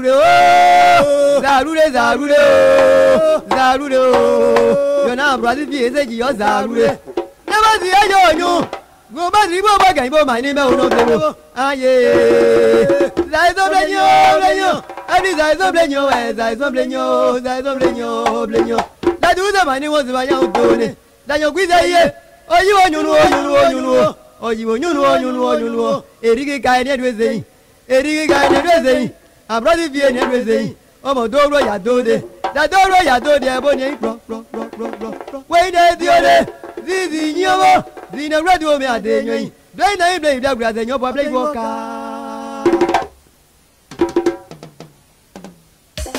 Oh! zarure zarure oh! zarure yona aburasi fi ese jiyɔ zarure ne ma si eyo oyun mo ma si bo ma gẹyin bo ma ni mẹ wo n'ofe wo aye zaizo blenyo blenyo ẹni zaizo blenyo ẹ zaizo blenyo zaizo blenyo blenyo dadu sẹba ni wọn sẹba yẹn o tó ne dayo gbise iye oyi onyunu onyunu onyunu oyi onyunu onyunu onyunu erigi ka ẹni ẹdun ese yin erigi ka ẹni ẹdun ese yin àbúrọ́dì fi ènìyàn gbèsè yìí ọmọ dóró yàdóde dàdóró yàdóde ẹ̀bọ ni èyí pọ̀pọ̀pọ̀pọ̀ wẹ́yìn náà ti ọdẹ zizi yín ọmọ zina wúrẹ́dì omi àdéyàn yìí bẹ́ẹ̀ náà ìbẹ̀rẹ̀ ìdàgbà àtẹ̀yìn ọ̀bọ̀ abẹ́lẹ́ ìwọ ká.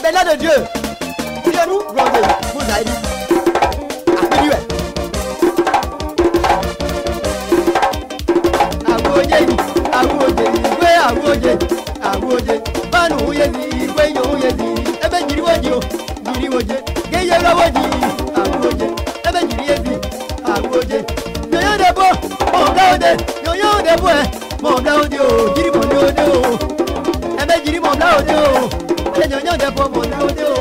bẹ́ẹ̀ lọ́dọ̀ díẹ̀ kílẹ̀rú rọ̀dẹ̀ mọ́sàáyé àpèjúwe. àwọn òjè yìí àwọn òjè yìí gbé àwọn òjè àwọn òjè manu yedi wenyo yedi ebe jiri woji o jiri woje geye la woji awoje ebe jiri yedi awoje Yo de bo mo ga ode Yo de bo e mo ga ode o jiri mo de ode o ebe jiri mo ga ode o ebe yoyo de bo mo ga ode o.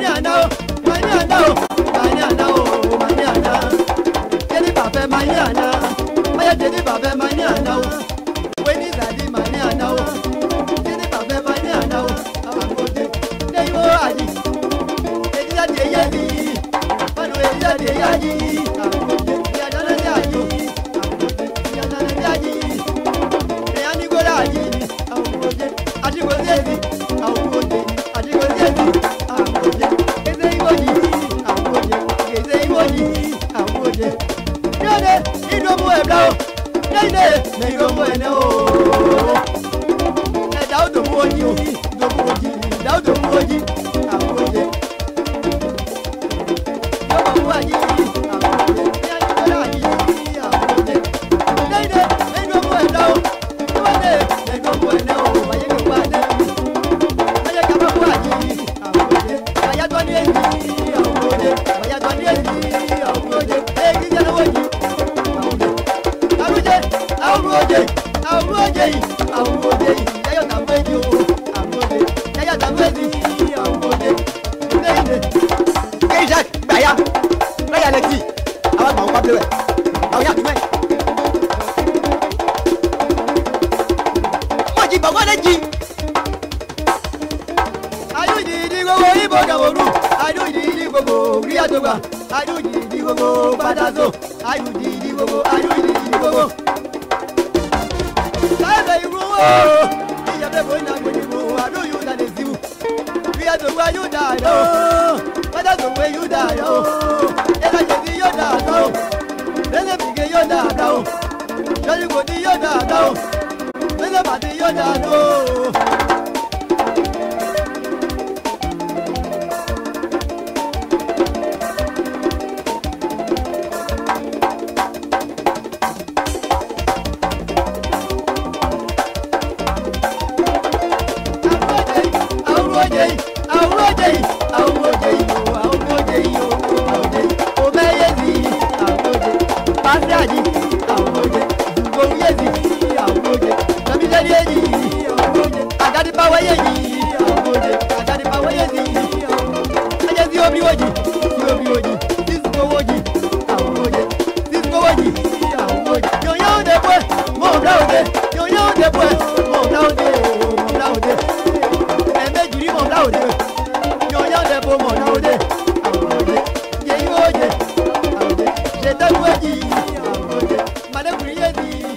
mani àná o mani àná o mani àná o mani àná jẹ́ni bàbẹ́ mani àná báyọ̀ jẹ́ni bàbẹ́ mani àná o wé ní ìdàdí mani àná o jẹ́ni bàbẹ́ mani àná o àwọn àgbọ̀dé lẹ́yìn ó ne idomu ẹ̀dá o lẹ́yìnlẹ́ ní idomu ẹ̀dá o ẹ̀dá o dòmu oyin ìdòmu oyin ìdá o dòmu oyin. àwọn òde àwọn òde yìí àwọn òde yìí yẹ́yọ̀ tà fún ẹ̀jẹ̀ o àwọn òde yẹ́yọ̀ tà fún ẹ̀jẹ̀ yìí àwọn òde ibo dàbòrú ayújì ní gbogbo orí àdógbà ayújì ní gbogbo pátá tó ayújì Saiba Iruo, Iyabe Boina Gwenibu, Aru Yuda Nezibu. We are the way you die, oh. But that's the way you die, oh. Ela Jedi Yoda, oh. Lele Bige Yoda, oh. Shari Godi Yoda, oh. Lele Madi Yoda, oh. àwòrán jẹ yìí àwòrán jẹ yìí. Jeta duwe di, mane kuriye di.